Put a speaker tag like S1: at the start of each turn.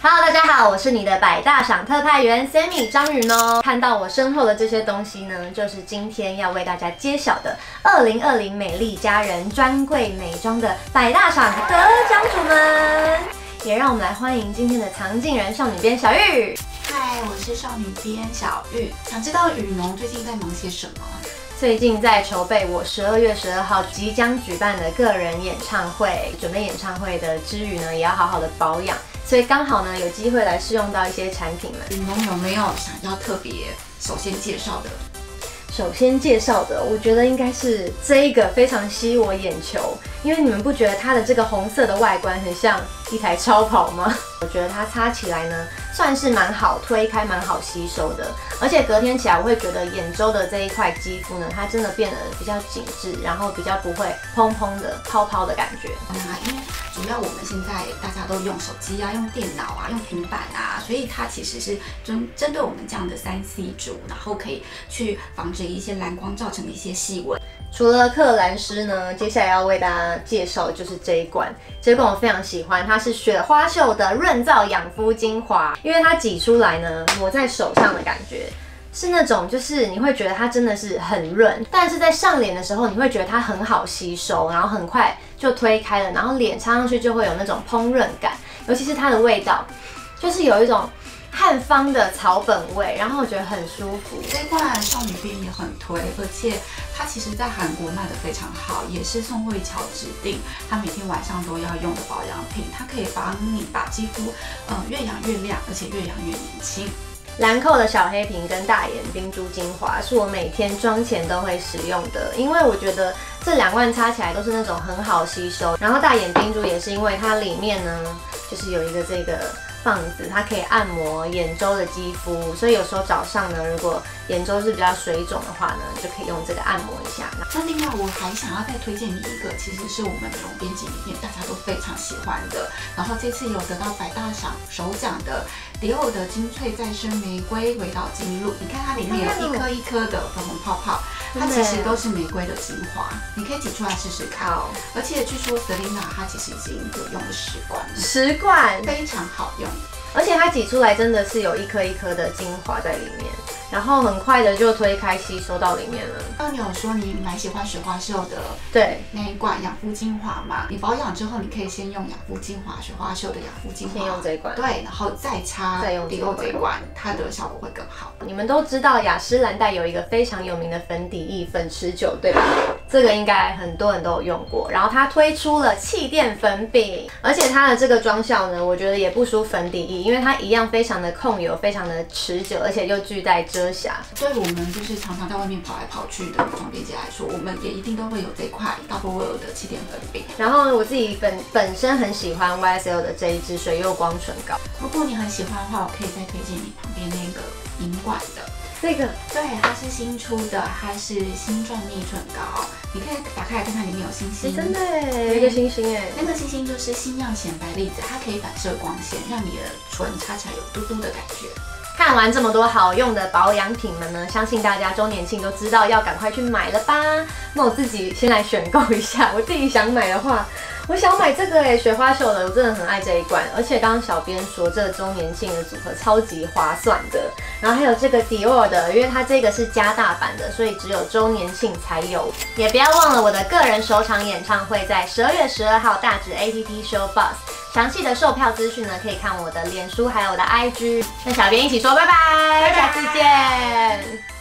S1: Hello，大家好，我是你的百大赏特派员 Sammy 张雨哦。看到我身后的这些东西呢，就是今天要为大家揭晓的2020美丽佳人专柜美妆的百大赏得奖主们。也让我们来欢迎今天的藏镜人少女编小玉。
S2: 嗨，我是少女编小玉。想知道雨农最近在忙些什么？
S1: 最近在筹备我十二月十二号即将举办的个人演唱会，准备演唱会的之余呢，也要好好的保养，所以刚好呢有机会来试用到一些产品们。
S2: 你们有没有想要特别首先介绍的？
S1: 首先介绍的，我觉得应该是这一个非常吸我眼球，因为你们不觉得它的这个红色的外观很像一台超跑吗？我觉得它擦起来呢，算是蛮好推开、蛮好吸收的，而且隔天起来我会觉得眼周的这一块肌肤呢，它真的变得比较紧致，然后比较不会砰砰的泡泡的感觉。
S2: 啊，主要我们现在大家都用手机啊、用电脑啊、用平板啊，所以它其实是针针对我们这样的三 C 族，然后可以去防止一些蓝光造成的一些细纹。
S1: 除了克兰诗呢，接下来要为大家介绍的就是这一罐，这一罐我非常喜欢，它是雪花秀的润燥养肤精华，因为它挤出来呢，抹在手上的感觉是那种，就是你会觉得它真的是很润，但是在上脸的时候，你会觉得它很好吸收，然后很快就推开了，然后脸擦上去就会有那种烹润感，尤其是它的味道，就是有一种。汉方的草本味，然后我觉得很舒服。
S2: 这罐少女编也很推，而且它其实在韩国卖的非常好，也是宋慧乔指定，她每天晚上都要用的保养品。它可以帮你把肌肤，呃，越养越亮，而且越养越年轻。
S1: 兰蔻的小黑瓶跟大眼冰珠精华是我每天妆前都会使用的，因为我觉得这两罐擦起来都是那种很好吸收。然后大眼冰珠也是因为它里面呢，就是有一个这个。棒子，它可以按摩眼周的肌肤，所以有时候早上呢，如果眼周是比较水肿的话呢，就可以用这个按摩一下。
S2: 那另外我还想要再推荐你一个，其实是我们美容编辑里面大家都非常喜欢的，然后这次有得到百大赏首奖的迪奥的精粹再生玫瑰维导精露。你看它里面有一颗一颗的粉红泡泡，它其实都是玫瑰的精华，你可以挤出来试试看。而且据说 Selina 她其实已经有用了十罐，
S1: 十罐。
S2: 非常好用。
S1: 而且它挤出来真的是有一颗一颗的精华在里面，然后很快的就推开吸收到里面了。
S2: 刚你有说你蛮喜欢雪花秀的，
S1: 对
S2: 那一罐养肤精华嘛？你保养之后你可以先用养肤精华，雪花秀的养肤精华，
S1: 先用这一罐，
S2: 对，然后再擦
S1: 再用
S2: 迪欧这一罐，它的效果会更好。
S1: 你们都知道雅诗兰黛有一个非常有名的粉底液粉持久，对吧？这个应该很多人都有用过。然后它推出了气垫粉饼，而且它的这个妆效呢，我觉得也不输粉底液，因为它一样非常的控油，非常的持久，而且又具带遮瑕。
S2: 对我们就是常常在外面跑来跑去的妆编辑来说，我们也一定都会有这块 Double Wear 的气垫粉饼。
S1: 然后我自己本本身很喜欢 YSL 的这一支水釉光唇膏。
S2: 如果你很喜欢的话，我可以再推荐你旁边那个银管的。
S1: 这个
S2: 对，它是新出的，它是星状蜜唇膏，你可以打开来看看里面有星星，
S1: 真的有一个星星哎，
S2: 那个星星就是星样显白粒子，它可以反射光线，让你的唇擦起来有嘟嘟的感觉。
S1: 看完这么多好用的保养品们呢，相信大家周年庆都知道要赶快去买了吧？那我自己先来选购一下，我自己想买的话。我想买这个诶，雪花秀的，我真的很爱这一罐，而且刚刚小编说这个周年庆的组合超级划算的。然后还有这个迪奥的，因为它这个是加大版的，所以只有周年庆才有。也不要忘了我的个人首场演唱会在十二月十二号大直 ATT Show Bus，详细的售票资讯呢可以看我的脸书还有我的 ig 跟小编一起说拜拜。
S2: 下次见。